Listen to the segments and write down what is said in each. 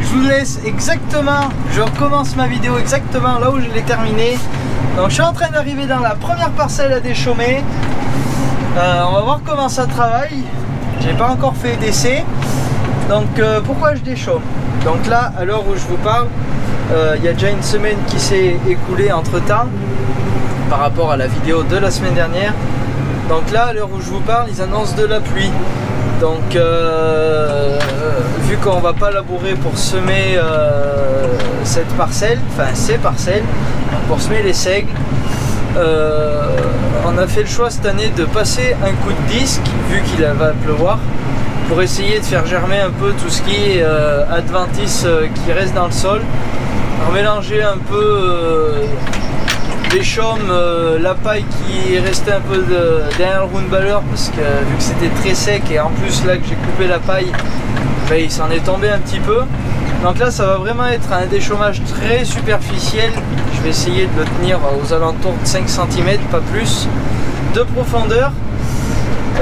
je vous laisse exactement, je recommence ma vidéo exactement là où je l'ai terminée. Donc je suis en train d'arriver dans la première parcelle à déchaumer. Euh, on va voir comment ça travaille. J'ai pas encore fait d'essai. Donc euh, pourquoi je déchaume? Donc là, à l'heure où je vous parle, euh, il y a déjà une semaine qui s'est écoulée entre temps par rapport à la vidéo de la semaine dernière. Donc là, à l'heure où je vous parle, ils annoncent de la pluie. Donc, euh, vu qu'on va pas labourer pour semer euh, cette parcelle, enfin ces parcelles, pour semer les seigles, euh, on a fait le choix cette année de passer un coup de disque, vu qu'il va pleuvoir, pour essayer de faire germer un peu tout ce qui est adventice qui reste dans le sol, mélanger un peu chaumes, euh, la paille qui est restée un peu derrière le roundballer parce que vu que c'était très sec et en plus là que j'ai coupé la paille, ben, il s'en est tombé un petit peu. Donc là ça va vraiment être un déchaumage très superficiel. Je vais essayer de le tenir aux alentours de 5 cm, pas plus, de profondeur.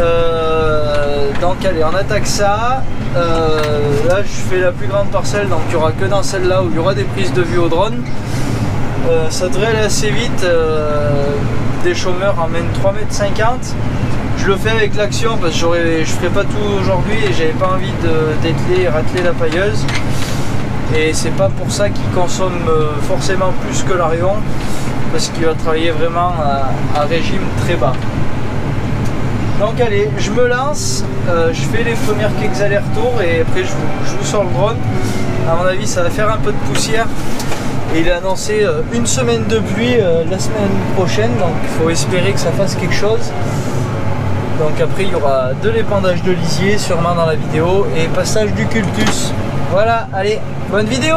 Euh, donc allez on attaque ça. Euh, là je fais la plus grande parcelle donc il n'y aura que dans celle-là où il y aura des prises de vue au drone. Euh, ça devrait assez vite. Euh, des chômeurs emmènent 3,50 m. Je le fais avec l'action parce que je ferai pas tout aujourd'hui et j'avais pas envie d'ételer et rateler la pailleuse. Et c'est pas pour ça qu'il consomme euh, forcément plus que l'Arion parce qu'il va travailler vraiment à, régime très bas. Donc allez, je me lance, je fais les premières quelques allers-retours et après je vous, je vous sors le drone. À mon avis ça va faire un peu de poussière et il a annoncé euh, une semaine de pluie euh, la semaine prochaine, donc il faut espérer que ça fasse quelque chose. Donc après il y aura de l'épandage de lisier sûrement dans la vidéo et passage du cultus. Voilà, allez, bonne vidéo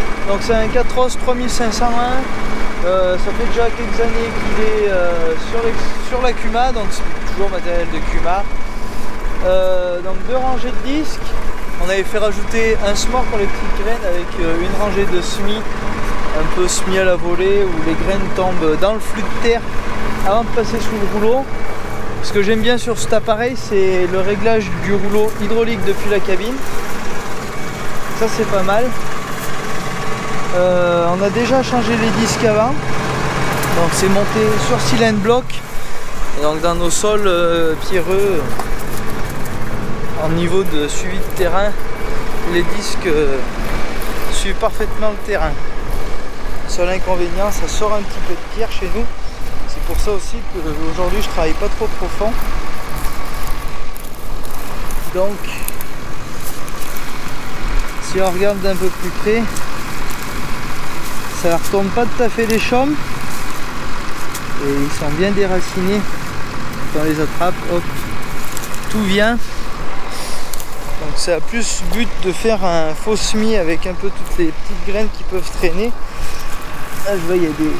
Donc c'est un 4OS 3501. Euh, ça fait déjà quelques années qu'il est sur, sur, la Kuma, donc c'est toujours matériel de Kuma. donc deux rangées de disques. On avait fait rajouter un smore pour les petites graines avec une rangée de semis, un peu semis à la volée où les graines tombent dans le flux de terre avant de passer sous le rouleau. Ce que j'aime bien sur cet appareil, c'est le réglage du rouleau hydraulique depuis la cabine. Ça, c'est pas mal. Euh, on a déjà changé les disques avant. Donc c'est monté sur cylindre bloc. Donc dans nos sols euh, pierreux, en niveau de suivi de terrain, les disques euh, suivent parfaitement le terrain. Seul inconvénient, ça sort un petit peu de pierre chez nous pour ça aussi qu'aujourd'hui je travaille pas trop profond. Donc si on regarde d'un peu plus près, ça ne retourne pas tout à fait les chaumes. Et ils sont bien déracinés. Quand on les attrape, hop, tout vient. Donc ça a plus but de faire un faux semis avec un peu toutes les petites graines qui peuvent traîner. Là je vois il y a des,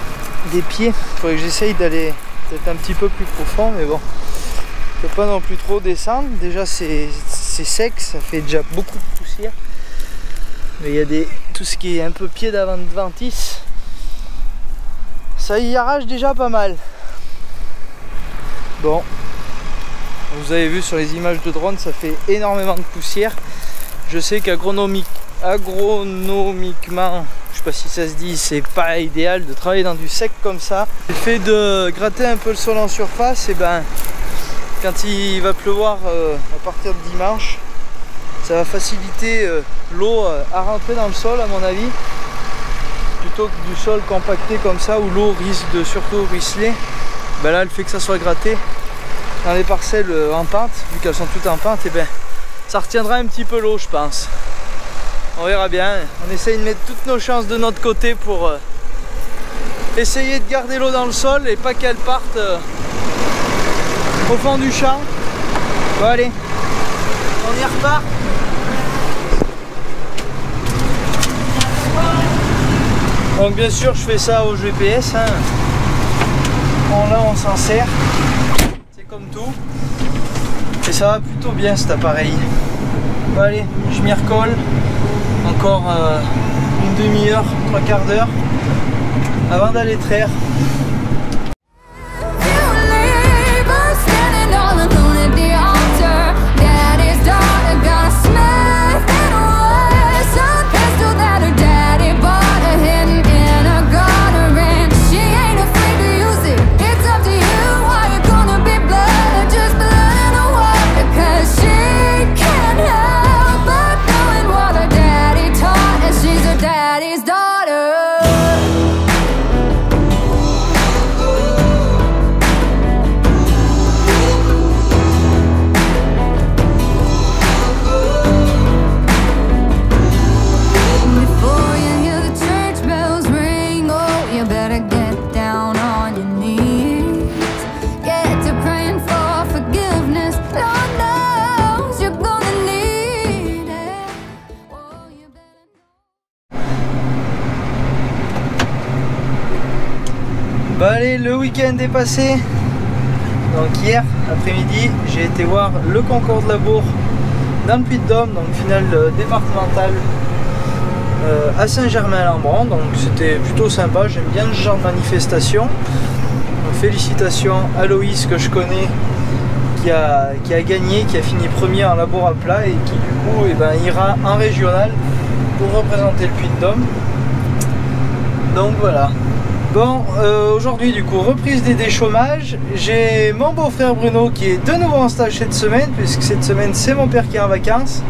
des pieds. Il faudrait que j'essaye d'aller peut-être un petit peu plus profond, mais bon. Je peux pas non plus trop descendre. Déjà c'est sec, ça fait déjà beaucoup de poussière. Mais il y a des ce qui est un peu pied d'avant de ventis. Ça y arrache déjà pas mal. Bon. Vous avez vu sur les images de drone, ça fait énormément de poussière. Je sais qu'agronomiquement, je sais pas si ça se dit, c'est pas idéal de travailler dans du sec comme ça. Le fait de gratter un peu le sol en surface, et eh ben quand il va pleuvoir euh, à partir de dimanche, ça va faciliter euh, l'eau euh, à rentrer dans le sol à mon avis plutôt que du sol compacté comme ça où l'eau risque de surtout ruisseler ben là le fait que ça soit gratté dans les parcelles euh, en pente, vu qu'elles sont toutes en pente, et ben ça retiendra un petit peu l'eau je pense. On verra bien. On essaye de mettre toutes nos chances de notre côté pour essayer de garder l'eau dans le sol et pas qu'elle parte au fond du champ. Bon allez, Donc bien sûr je fais ça au GPS. Hein. Bon là on s'en sert. C'est comme tout. Et ça va plutôt bien cet appareil. Allez, je m'y recolle. Encore euh, une demi-heure, trois quarts d'heure avant d'aller traire. Week-end. Donc hier après-midi, j'ai été voir le concours de la bourre dans le Puy-de-Dôme, donc finale euh, départementale euh, à Saint-Germain-Lambron. Donc c'était plutôt sympa, j'aime bien ce genre de manifestation. félicitations à Loïs que je connais qui a, qui a gagné, qui a fini premier en labour à plat et qui du coup eh ben, ira en régional pour représenter le Puy-de-Dôme. Donc voilà, Bon, euh, aujourd'hui du coup, reprise des déchômages. J'ai mon beau-frère Bruno qui est de nouveau en stage cette semaine, puisque cette semaine c'est mon père qui est en vacances.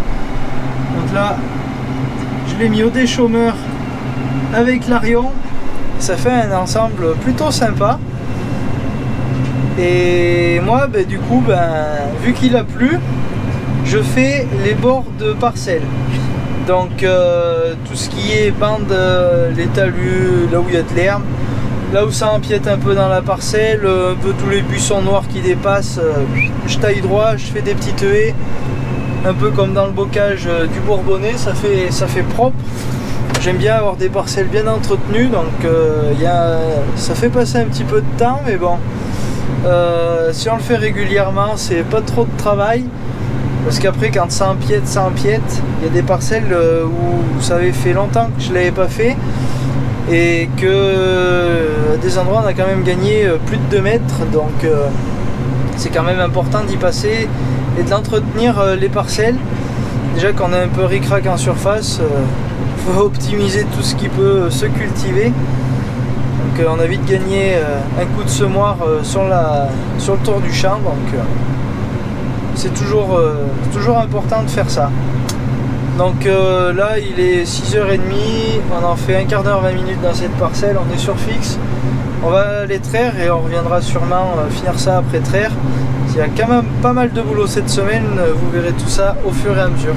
Donc là, je l'ai mis au déchômeur avec l'Arion. Ça fait un ensemble plutôt sympa. Et moi, ben, du coup, ben, vu qu'il a plu, je fais les bords de parcelles. Donc euh, tout ce qui est bande, euh, les talus, là où il y a de l'herbe, Là où ça empiète un peu dans la parcelle, un peu tous les buissons noirs qui dépassent, euh, je taille droit, je fais des petites haies, un peu comme dans le bocage euh, du Bourbonnais, ça fait, propre. J'aime bien avoir des parcelles bien entretenues, donc euh, ça fait passer un petit peu de temps, mais bon, si on le fait régulièrement, c'est pas trop de travail. Parce qu'après, quand ça empiète, ça empiète. Il y a des parcelles où ça avait fait longtemps que je l'avais pas fait et que à des endroits on a quand même gagné euh, plus de 2 mètres donc euh, c'est quand même important d'y passer et de l'entretenir euh, les parcelles. Déjà qu'on a un peu ricrac en surface il faut optimiser tout ce qui peut se cultiver. Donc on a vite gagné un coup de semoir sur, le tour du champ donc c'est toujours important de faire ça donc euh, là, il est 6h30, on en fait un quart d'heure, 20 minutes dans cette parcelle, on est sur fixe. On va les traire et on reviendra sûrement euh, finir ça après traire. Il y a quand même pas mal de boulot cette semaine, vous verrez tout ça au fur et à mesure.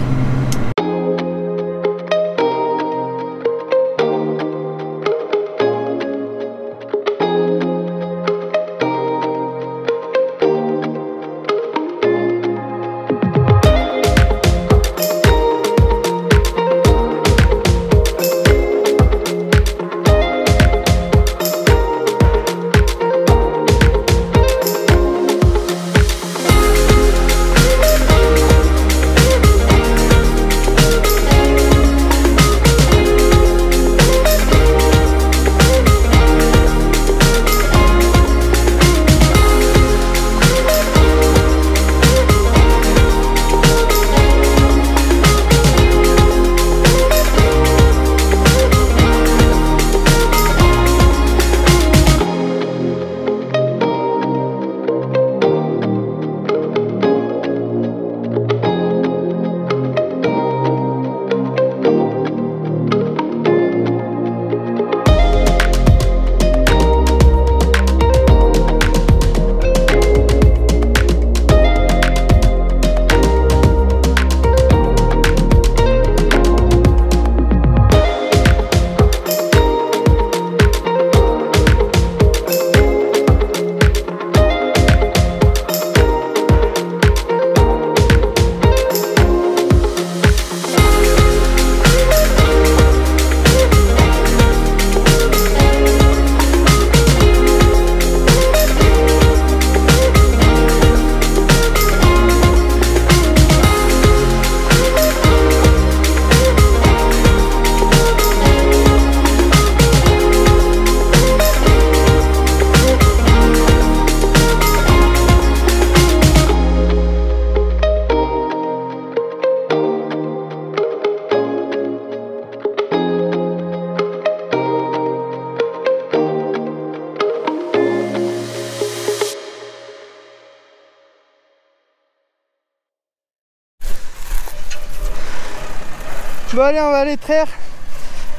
Allez on va aller traire.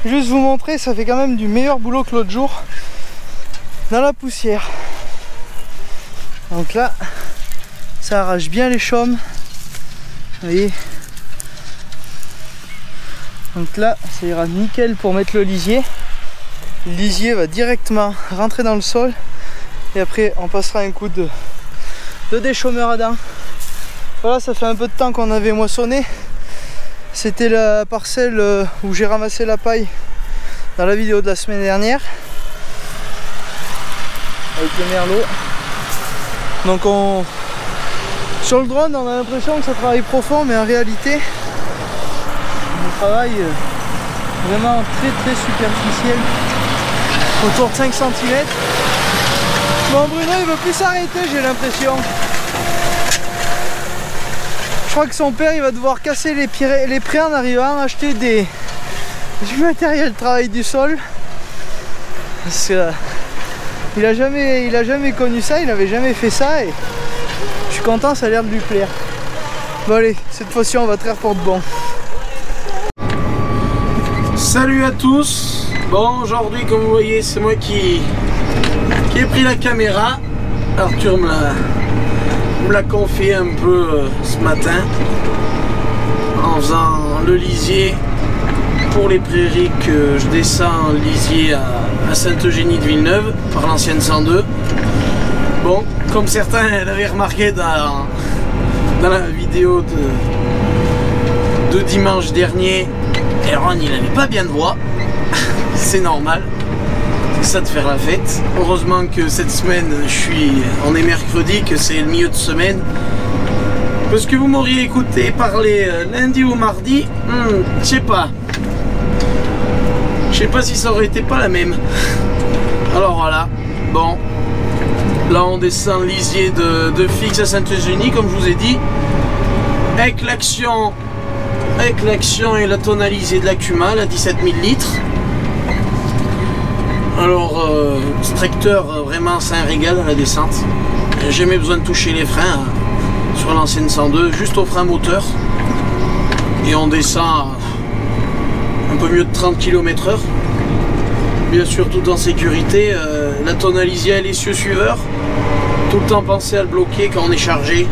Juste vous montrer, ça fait quand même du meilleur boulot que l'autre jour. Dans la poussière. Donc là, ça arrache bien les chaumes. Vous voyez Donc là, ça ira nickel pour mettre le lisier. Le lisier va directement rentrer dans le sol. Et après, on passera un coup de, de déchaumeur à dents. Voilà, ça fait un peu de temps qu'on avait moissonné. C'était la parcelle euh, où j'ai ramassé la paille dans la vidéo de la semaine dernière. Avec le merlot. Donc on... Sur le drone, on a l'impression que ça travaille profond, mais en réalité, on travaille euh, vraiment très très superficiel. Autour de 5 cm. Bon Bruno il veut plus s'arrêter j'ai l'impression. Crois que son père il va devoir casser les, les prés en arrivant acheter des, du matériel de travail du sol. Parce que il a jamais, il a jamais connu ça, il avait jamais fait ça et je suis content, ça a l'air de lui plaire. Bon allez, cette fois-ci on va traire pour de bon. Salut à tous Bon aujourd'hui comme vous voyez c'est moi qui, qui ai pris la caméra. Arthur me l'a confié un peu euh, ce matin en faisant le lisier pour les prairies que je descends lisier à, Sainte-Eugénie de Villeneuve par l'ancienne 102. Bon, comme certains l'avaient remarqué dans, dans la vidéo de, de dimanche dernier, Aaron il n'avait pas bien de voix, c'est normal, ça de faire la fête. Heureusement que cette semaine, je suis, on est mercredi, que c'est le milieu de semaine. Parce que vous m'auriez écouté parler euh, lundi ou mardi, hmm, je sais pas. Je sais pas si ça aurait été pas la même. Alors voilà, bon. Là on descend lisier de, fixe à Sainte-Eugénie, comme je vous ai dit. Avec l'action avec l'action et la tonalisée de la Cuma, à 17 000 litres. Alors, euh, ce tracteur, euh, vraiment, c'est un régal à la descente. Jamais besoin de toucher les freins hein, sur l'ancienne 102, juste au frein moteur. Et on descend un peu mieux de 30 km h Bien sûr, tout en sécurité. Euh, la tonalisée à l'essieu suiveur. Tout le temps penser à le bloquer quand on est chargé.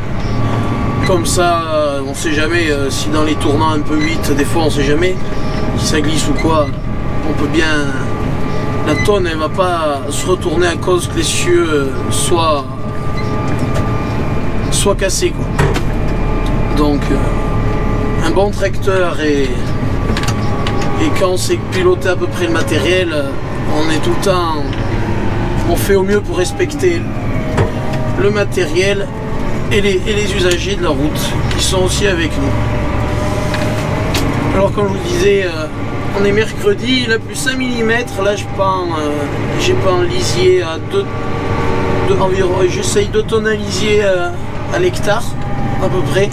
Comme ça, euh, on sait jamais si dans les tournants un peu vite, des fois on sait jamais si ça glisse ou quoi. On peut bien. La tonne elle va pas se retourner à cause que l'essieu euh, soit soit cassé quoi. Donc un bon tracteur et et quand on sait piloter à peu près le matériel, on est tout le temps on fait au mieux pour respecter le matériel et les, usagers de la route qui sont aussi avec nous. Alors comme je vous disais, euh, on est mercredi, il a plus 5 mm, là je pends, euh, j'ai pas un lisier à 2, environ, j'essaye de tonnes à lisier euh, à l'hectare à peu près.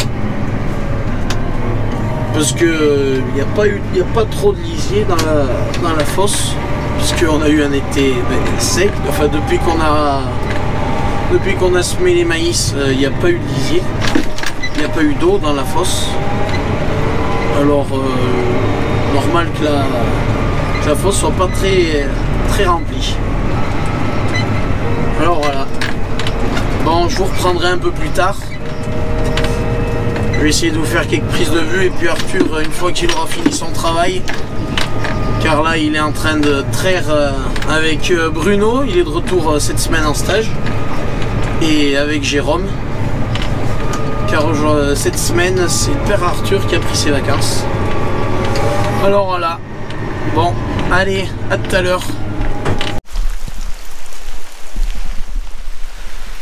Parce que il n'y a, pas trop de lisier dans la, fosse, puisqu'on a eu un été ben, sec, enfin depuis qu'on a depuis qu'on a semé les maïs, il euh, n'y a pas eu de lisier. Il n'y a pas eu d'eau dans la fosse. Alors, euh, normal que la, la fosse soit pas très, très remplie. Alors voilà. Bon, je vous reprendrai un peu plus tard. Je vais essayer de vous faire quelques prises de vue et puis Arthur, une fois qu'il aura fini son travail, car là il est en train de traire euh, avec Bruno, il est de retour cette semaine en stage et avec Jérôme. Car cette semaine, c'est le père Arthur qui a pris ses vacances. Alors voilà. Bon, allez, à tout à l'heure.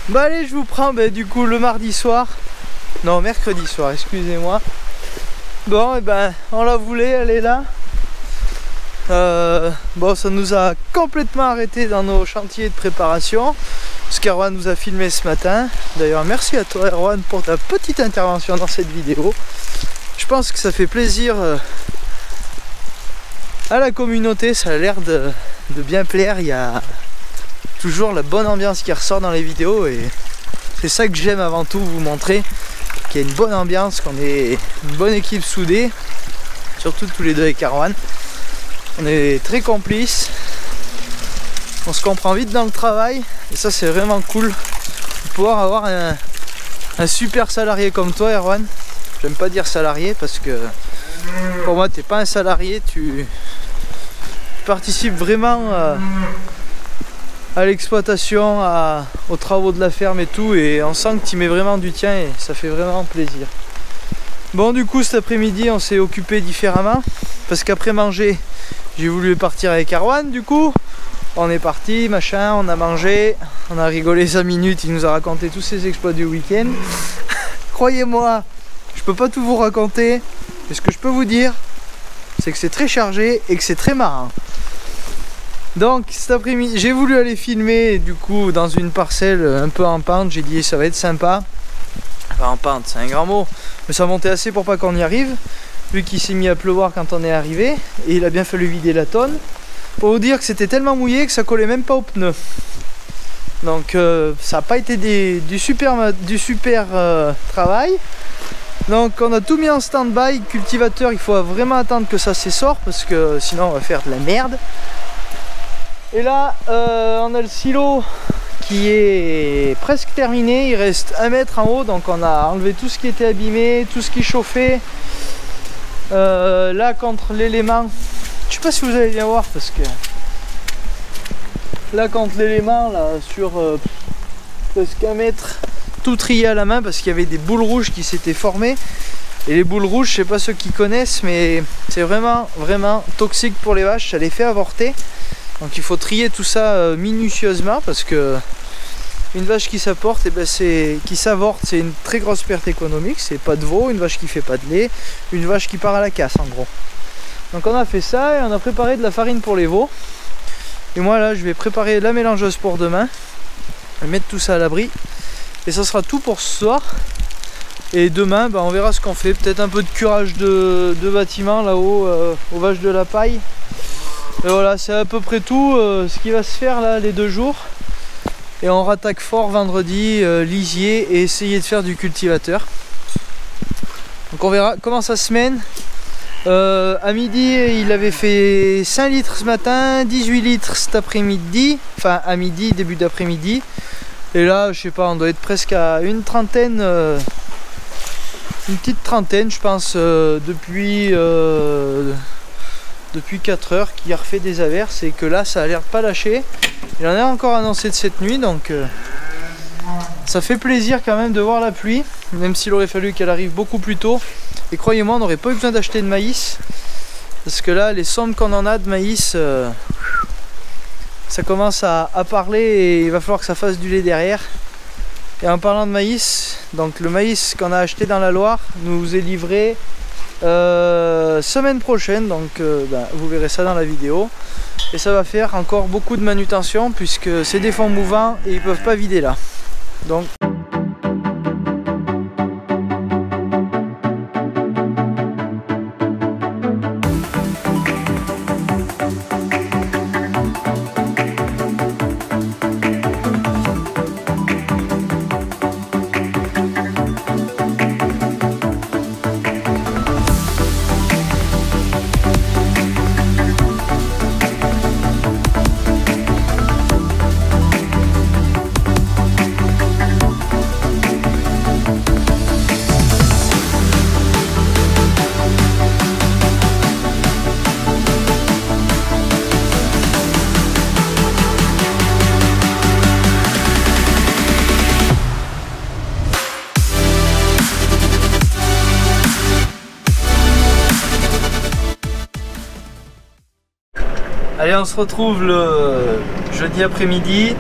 Bah allez, je vous prends bah, du coup le mardi soir. Non, mercredi soir, excusez-moi. Bon, et eh ben, on la voulait, elle est là. Euh, bon, ça nous a complètement arrêté dans nos chantiers de préparation. Ce qu'Erwan nous a filmé ce matin. D'ailleurs, merci à toi Erwan pour ta petite intervention dans cette vidéo. Je pense que ça fait plaisir euh, à la communauté, ça a l'air de, bien plaire. Il y a toujours la bonne ambiance qui ressort dans les vidéos et c'est ça que j'aime avant tout vous montrer qu'il y a une bonne ambiance, qu'on est une bonne équipe soudée surtout tous les deux avec Arwan. On est très complices, on se comprend vite dans le travail et ça c'est vraiment cool de pouvoir avoir un, super salarié comme toi Erwan. J'aime pas dire salarié parce que pour moi t'es pas un salarié, tu, participes vraiment euh, à l'exploitation, aux travaux de la ferme et tout et on sent que tu mets vraiment du tien et ça fait vraiment plaisir. Bon du coup cet après-midi on s'est occupé différemment parce qu'après manger j'ai voulu partir avec Arwan du coup on est parti machin on a mangé on a rigolé 5 minutes il nous a raconté tous ses exploits du week-end croyez-moi je peux pas tout vous raconter mais ce que je peux vous dire c'est que c'est très chargé et que c'est très marrant donc cet après-midi, j'ai voulu aller filmer du coup dans une parcelle un peu en pente. J'ai dit ça va être sympa. Enfin en pente, c'est un grand mot. Mais ça montait assez pour pas qu'on y arrive. Vu qu'il s'est mis à pleuvoir quand on est arrivé. Et il a bien fallu vider la tonne. Pour vous dire que c'était tellement mouillé que ça collait même pas aux pneus. Donc euh, ça n'a pas été du super, du super euh, travail. Donc on a tout mis en stand-by. Cultivateur, il faut vraiment attendre que ça s'essore parce que sinon on va faire de la merde. Et là, euh, on a le silo qui est presque terminé. Il reste un mètre en haut, donc on a enlevé tout ce qui était abîmé, tout ce qui chauffait. Euh, là, contre l'élément, je sais pas si vous allez bien voir parce que là, contre l'élément, là, sur euh, presque un mètre, tout trié à la main parce qu'il y avait des boules rouges qui s'étaient formées. Et les boules rouges, je sais pas ceux qui connaissent, mais c'est vraiment, vraiment toxique pour les vaches. Ça les fait avorter. Donc il faut trier tout ça euh, minutieusement parce que une vache qui s'apporte, et eh ben qui s'avorte, c'est une très grosse perte économique. C'est pas de veau, une vache qui fait pas de lait, une vache qui part à la casse en gros. Donc on a fait ça et on a préparé de la farine pour les veaux. Et moi là je vais préparer la mélangeuse pour demain. mettre tout ça à l'abri. Et ça sera tout pour ce soir. Et demain bah, on verra ce qu'on fait. Peut-être un peu de curage de, bâtiment là-haut euh, aux vaches de la paille. Et voilà, c'est à peu près tout euh, ce qui va se faire là les deux jours. Et on rattaque fort vendredi, euh, lisier et essayer de faire du cultivateur. Donc on verra comment ça se mène. À midi, il avait fait 5 litres ce matin, 18 litres cet après-midi, enfin à midi, début d'après-midi. Et là, je sais pas, on doit être presque à une trentaine, une petite trentaine, je pense, depuis depuis 4 heures qui a refait des averses et que là ça a l'air pas lâché. Il en a encore annoncé de cette nuit donc euh, ça fait plaisir quand même de voir la pluie même s'il aurait fallu qu'elle arrive beaucoup plus tôt et croyez-moi on n'aurait pas eu besoin d'acheter de maïs parce que là les sommes qu'on en a de maïs euh, ça commence à, parler et il va falloir que ça fasse du lait derrière. Et en parlant de maïs donc le maïs qu'on a acheté dans la Loire nous est livré euh, semaine prochaine donc euh, ben, vous verrez ça dans la vidéo. Et ça va faire encore beaucoup de manutention puisque c'est des fonds mouvants et ils peuvent pas vider là. Donc on se retrouve le jeudi après-midi.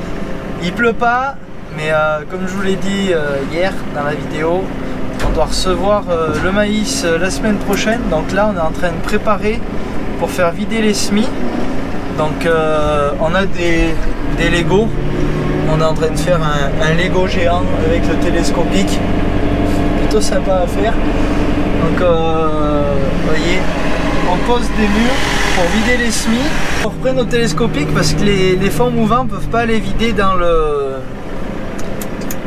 Il pleut pas, mais euh, comme je vous l'ai dit euh, hier dans la vidéo, on doit recevoir euh, le maïs la semaine prochaine. Donc là, on est en train de préparer pour faire vider les semis. Donc on a des, des. On est en train de faire un, un Lego géant avec le télescopique. Plutôt sympa à faire. Donc vous voyez, on pose des murs pour vider les semis. On reprend nos télescopiques parce que les, fonds mouvants ne peuvent pas les vider dans le,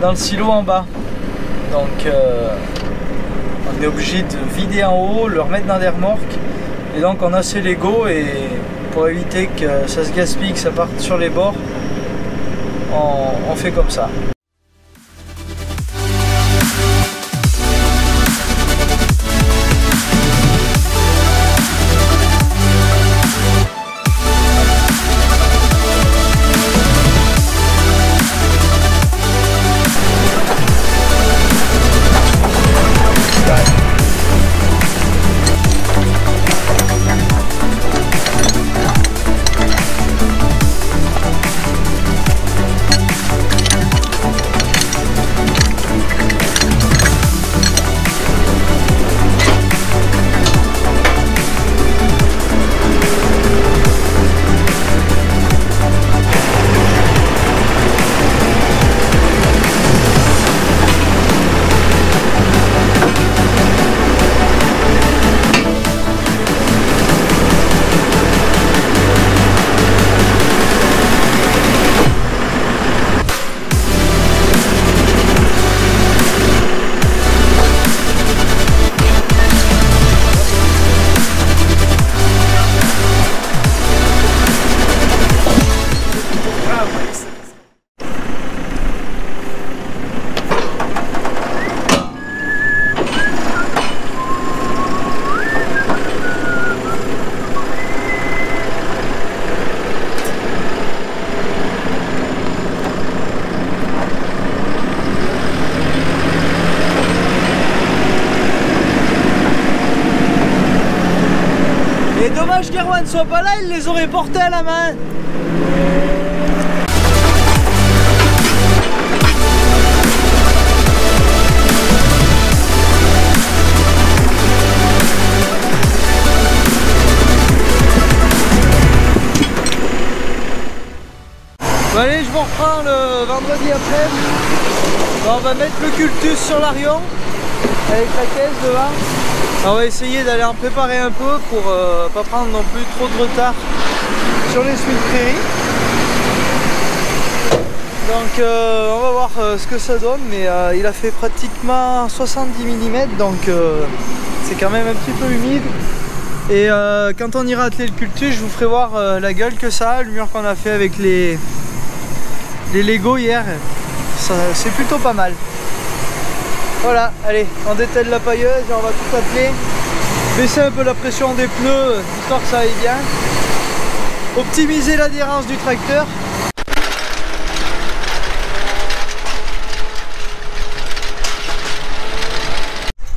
dans le silo en bas. Donc euh, on est obligé de vider en haut, le remettre dans des remorques Et donc on a ces Lego et pour éviter que ça se gaspille, que ça parte sur les bords, on, on fait comme ça. Qu'Erwan soit pas là, il les aurait portés à la main. Allez, je vous reprends le vendredi après. Bon, on va mettre le cultus sur l'Arion avec la caisse devant. On va essayer d'aller en préparer un peu pour euh, pas prendre non plus trop de retard sur les suites prairies. Donc euh, on va voir euh, ce que ça donne, mais euh, il a fait pratiquement 70 mm, donc c'est quand même un petit peu humide. Et quand on ira atteler le cultus, je vous ferai voir la gueule que ça a, le mur qu'on a fait avec les, les Lego hier. C'est plutôt pas mal. Voilà, allez, on détale la pailleuse on va tout atteler. Baisser un peu la pression des pneus, histoire que ça aille bien. Optimiser l'adhérence du tracteur.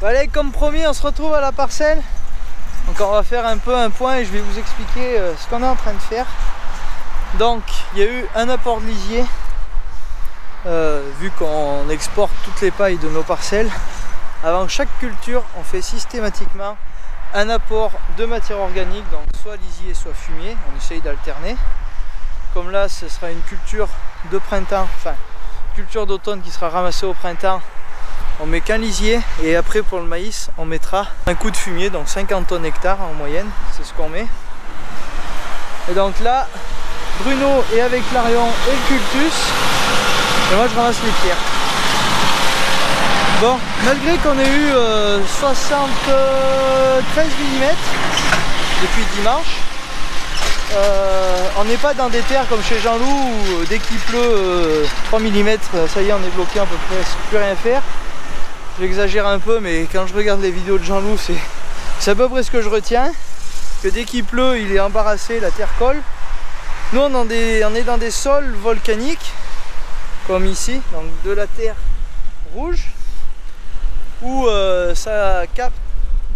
Allez, comme promis, on se retrouve à la parcelle. Donc on va faire un peu un point et je vais vous expliquer euh, ce qu'on est en train de faire. Donc, il y a eu un apport de lisier euh, vu qu'on exporte toutes les pailles de nos parcelles, avant chaque culture, on fait systématiquement un apport de matière organique, donc soit lisier, soit fumier, on essaye d'alterner. Comme là, ce sera une culture de printemps, enfin, culture d'automne qui sera ramassée au printemps, on met qu'un lisier, et après pour le maïs, on mettra un coup de fumier, donc 50 tonnes hectares en moyenne, c'est ce qu'on met. Et donc là, Bruno est avec l'Arion et le cultus, et moi je ramasse les pierres. Bon, malgré qu'on ait eu euh, 73 mm depuis dimanche, euh, on n'est pas dans des terres comme chez Jean-Loup où euh, dès qu'il pleut euh, 3 mm, ça y est, on est bloqué, on peut plus, plus rien faire. J'exagère un peu, mais quand je regarde les vidéos de Jean-Loup, c'est à peu près ce que je retiens. Que dès qu'il pleut, il est embarrassé, la terre colle. Nous, on est dans des sols volcaniques comme ici, donc de la terre rouge, où euh, ça capte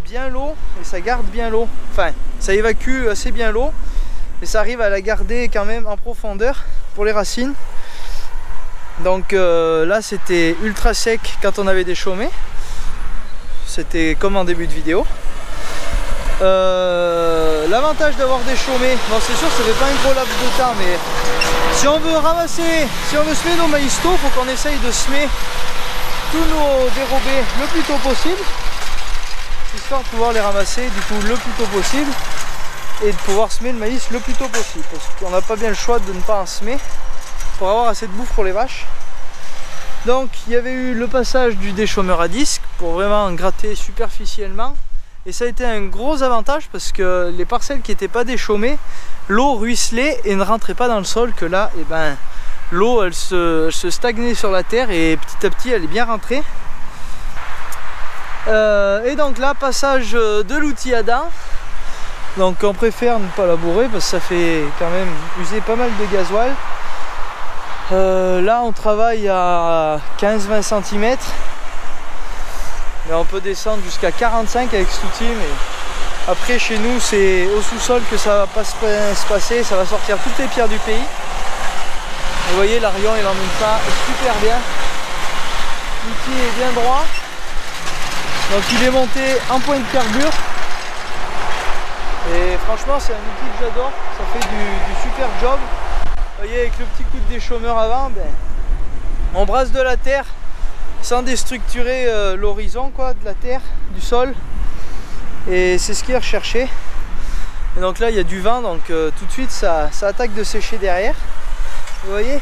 bien l'eau et ça garde bien l'eau. Enfin, ça évacue assez bien l'eau, mais ça arrive à la garder quand même en profondeur pour les racines. Donc euh, là, c'était ultra sec quand on avait des chômés. C'était comme en début de vidéo. Euh, L'avantage d'avoir des chômés, bon c'est sûr ça fait pas un gros laps de temps mais si on veut ramasser, si on veut semer nos maïstos, il faut qu'on essaye de semer tous nos dérobés le plus tôt possible histoire de pouvoir les ramasser du coup le plus tôt possible et de pouvoir semer le maïs le plus tôt possible. Parce qu'on n'a pas bien le choix de ne pas en semer pour avoir assez de bouffe pour les vaches. Donc il y avait eu le passage du déchômeur à disque pour vraiment gratter superficiellement Et ça a été un gros avantage parce que les parcelles qui n'étaient pas déchaumées, l'eau ruisselait et ne rentrait pas dans le sol que là, eh ben, l'eau elle se, stagnait sur la terre et petit à petit elle est bien rentrée. Euh, et donc là, passage de l'outil à dents. Donc on préfère ne pas labourer parce que ça fait quand même user pas mal de gasoil. Euh, là on travaille à 15-20 cm. On peut descendre jusqu'à 45 avec cet outil. Mais après chez nous c'est au sous-sol que ça va pas se passer. Ça va sortir toutes les pierres du pays. Vous voyez l'Arion il emmène ça super bien. L'outil est bien droit. Donc il est monté en point de carbure. Et franchement c'est un outil que j'adore. Ça fait du, super job. Vous voyez avec le petit coup de déchaumeur avant, ben, on brasse de la terre sans déstructurer euh, l'horizon quoi de la terre, du sol. Et c'est ce qui est recherché. Et donc là il y a du vent donc euh, tout de suite ça, ça attaque de sécher derrière. Vous voyez?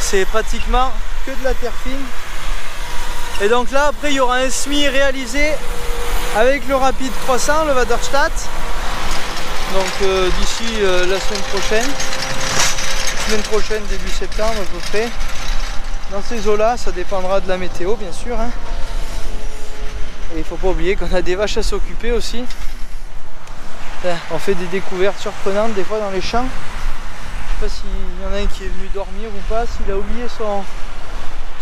C'est pratiquement que de la terre fine. Et donc là après il y aura un SMI réalisé avec le rapide croissant, le Waderstadt. Donc euh, d'ici la semaine prochaine. Prochaine, début septembre à peu près. Dans ces eaux là ça dépendra de la météo bien sûr hein. et il faut pas oublier qu'on a des vaches à s'occuper aussi. On fait des découvertes surprenantes des fois dans les champs. Je sais pas s'il y en a un qui est venu dormir ou pas s'il a oublié son,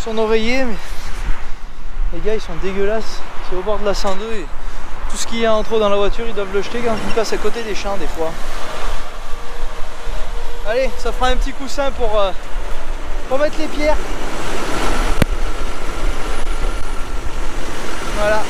son oreiller mais les gars ils sont dégueulasses. C'est au bord de la 102 et tout ce qui est en trop dans la voiture ils doivent le jeter quand ils passent à côté des champs des fois allez ça fera un petit coussin pour, euh, mettre les pierres Voilà.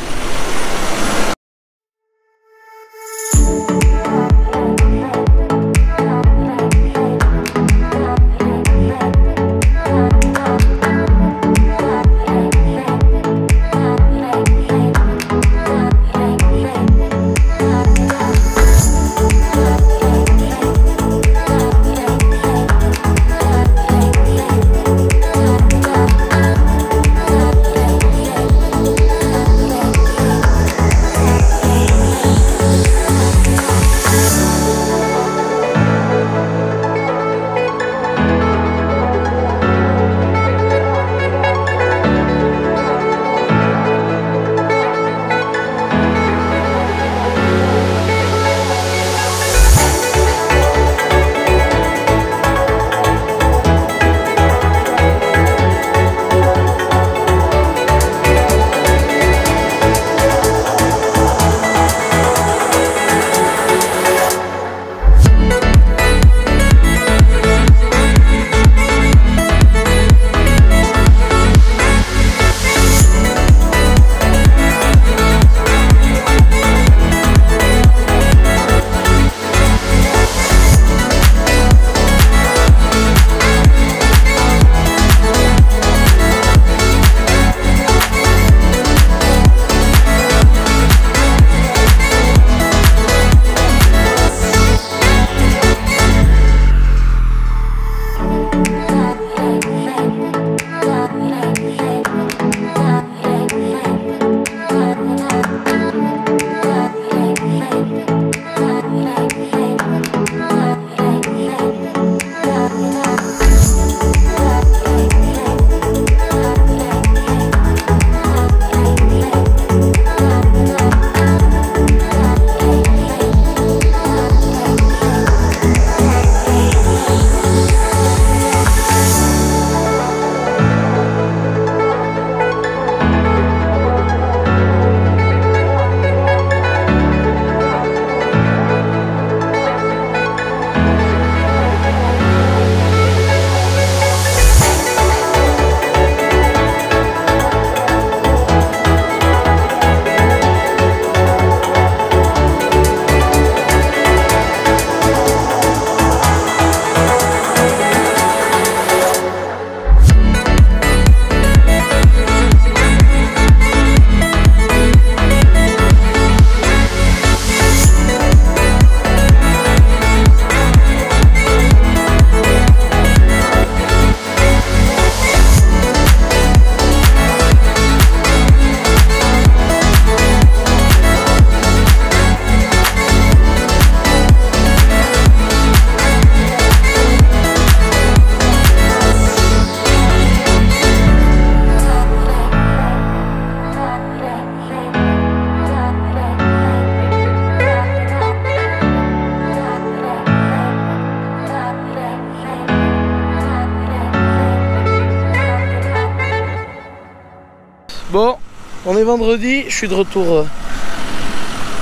Vendredi, je suis de retour euh,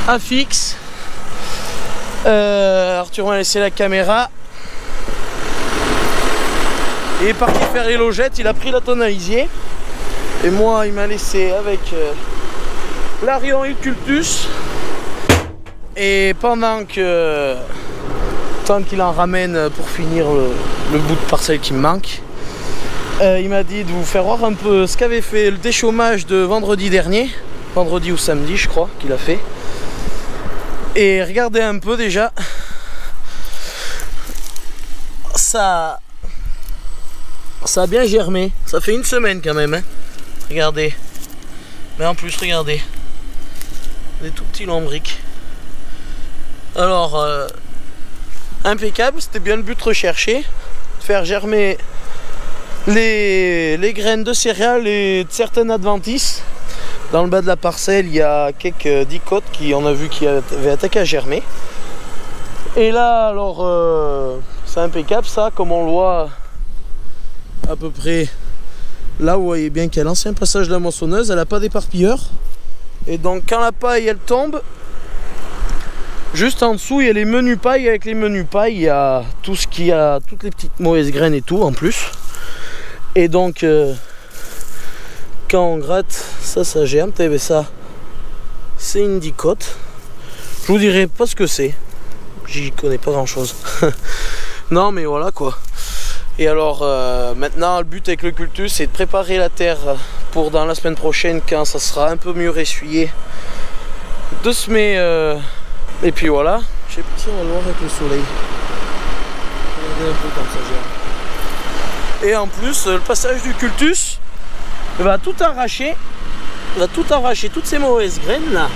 à fixe. Euh, Arthur m'a laissé la caméra. Il est parti faire les logettes, il a pris la tonalisier. Et moi, il m'a laissé avec euh, l'Arion Cultus. Et pendant que. Tant qu'il en ramène pour finir le bout de parcelle qui me manque, euh, il m'a dit de vous faire voir un peu ce qu'avait fait le déchômage de vendredi dernier. Vendredi ou samedi, je crois qu'il a fait. Et regardez un peu déjà. Ça. Ça a bien germé. Ça fait une semaine quand même. hein. Regardez. Mais en plus, regardez. Des tout petits lombriques. Alors, euh, impeccable. C'était bien le but recherché. Faire germer les, graines de céréales et de certaines adventices. Dans le bas de la parcelle, il y a quelques dicotes qui on a vu qui avaient attaqué à germer. Et là, alors, euh, c'est impeccable ça, comme on le voit à peu près là, vous voyez bien qu'il y a l'ancien passage de la moissonneuse, elle n'a pas d'éparpilleur. Et donc, quand la paille elle tombe, juste en dessous, il y a les menus pailles. Avec les menus pailles, il y a tout ce qui a, toutes les petites mauvaises graines et tout en plus. Et donc, euh, quand on gratte, ça, ça germe. T'as vu ça C'est une dicote. Je vous dirai pas ce que c'est. J'y connais pas grand chose. non, mais voilà quoi. Et alors, euh, maintenant, le but avec le cultus, c'est de préparer la terre pour dans la semaine prochaine, quand ça sera un peu mieux ressuyé, de semer. euh, et puis voilà. Je sais pas avec le soleil. Et en plus, le passage du cultus va tout arracher. Va tout arracher, toutes ces mauvaises graines là.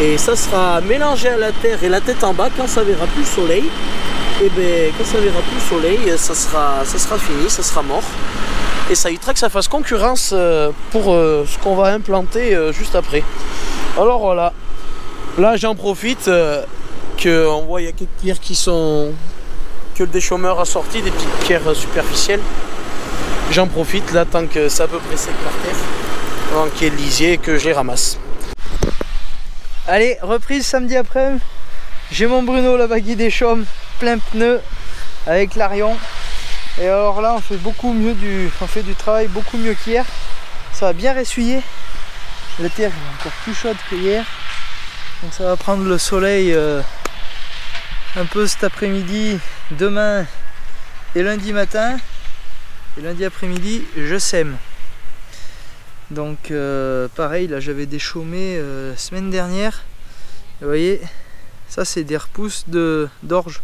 Et ça sera mélangé à la terre et la tête en bas quand ça verra plus le soleil. Et ben quand ça verra plus le soleil, ça sera, ça sera fini, ça sera mort. Et ça évitera que ça fasse concurrence euh, pour euh, ce qu'on va implanter euh, juste après. Alors voilà. Là j'en profite que on voit il y a quelques pierres qui sont que le déchômeur a sorti, des petites pierres superficielles. J'en profite là tant que c'est à peu près sec par terre, avant qu'il y ait lisier et que je les ramasse. Allez, reprise samedi après. J'ai mon Bruno là-bas qui déchaume, plein pneu, avec l'Arion. Et alors là, on fait beaucoup mieux du, on fait du travail beaucoup mieux qu'hier. Ça va bien ressuyé. La terre est encore plus chaude que hier. Donc ça va prendre le soleil euh, un peu cet après-midi, demain et lundi matin. Et lundi après-midi, je sème. Donc euh, pareil, là j'avais déchaumé euh, semaine dernière. Vous voyez, ça c'est des repousses de d'orge.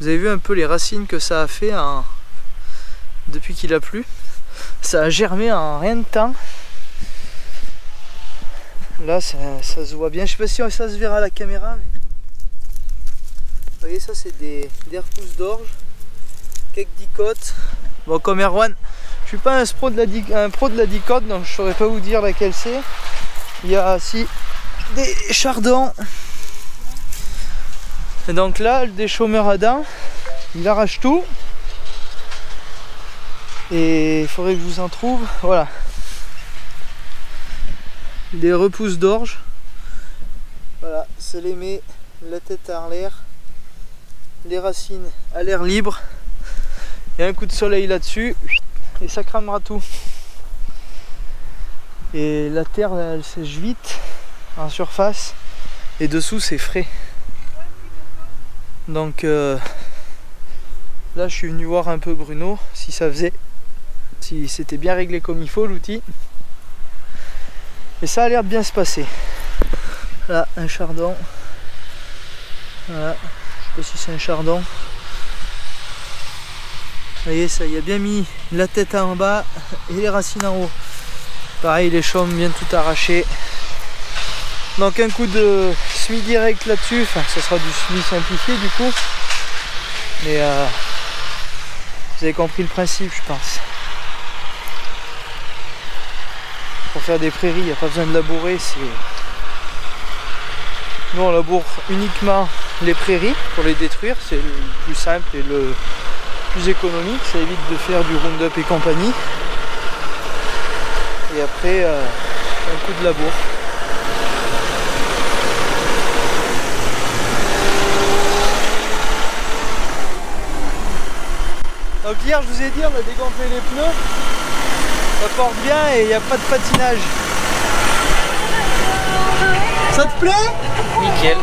Vous avez vu un peu les racines que ça a fait depuis qu'il a plu. Ça a germé en rien de temps. Là ça, se voit bien. Je sais pas si ça se verra à la caméra. Vous voyez ça c'est des, repousses d'orge. Quelques dicotes. Bon comme Erwan, je suis pas un pro de la, un dicote donc je saurais pas vous dire laquelle c'est. Il y a aussi des chardons. Et donc là, le déchômeur à dents, il arrache tout. Et il faudrait que je vous en trouve. Voilà. Des repousses d'orge. Voilà, ça les met la tête en l'air. Les racines à l'air libre. Et un coup de soleil là-dessus. Et ça cramera tout. Et la terre elle sèche vite en surface. Et dessous c'est frais. Donc euh, là je suis venu voir un peu Bruno si ça faisait, si c'était bien réglé comme il faut l'outil. Et ça a l'air de bien se passer. Là un chardon. Voilà. Je c'est un chardon. Vous voyez ça, il a bien mis la tête en bas et les racines en haut. Pareil les chaumes viennent tout arracher. Donc un coup de semis direct là-dessus, enfin ce sera du semis simplifié du coup. Mais euh, vous avez compris le principe je pense. Pour faire des prairies, il n'y a pas besoin de labourer, c'est. Nous on laboure uniquement les prairies pour les détruire, c'est le plus simple et le plus économique, ça évite de faire du roundup et compagnie. Et après, euh, Un coup de labour. Donc hier je vous ai dit on a dégonflé les pneus. Ça porte bien et il n'y a pas de patinage. Ça te plaît? Nickel.